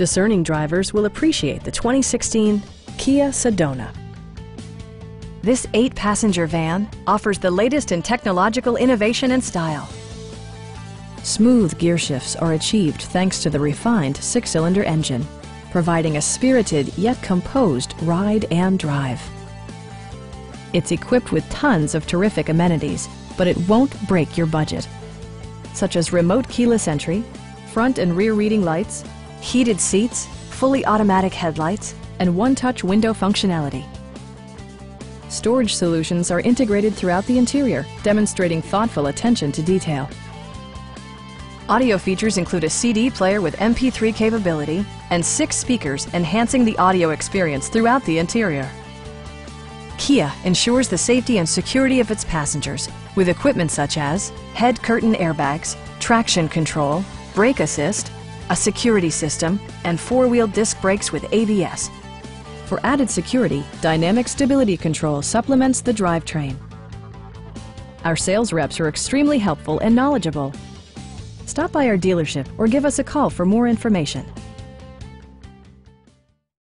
Discerning drivers will appreciate the 2016 Kia Sedona. This eight-passenger van offers the latest in technological innovation and style. Smooth gear shifts are achieved thanks to the refined six-cylinder engine, providing a spirited yet composed ride and drive. It's equipped with tons of terrific amenities, but it won't break your budget, such as remote keyless entry, front and rear reading lights, Heated seats, fully automatic headlights, and one-touch window functionality. Storage solutions are integrated throughout the interior, demonstrating thoughtful attention to detail. Audio features include a CD player with MP3 capability and six speakers enhancing the audio experience throughout the interior. Kia ensures the safety and security of its passengers with equipment such as head curtain airbags, traction control, brake assist, a security system, and four-wheel disc brakes with ABS. For added security, Dynamic Stability Control supplements the drivetrain. Our sales reps are extremely helpful and knowledgeable. Stop by our dealership or give us a call for more information.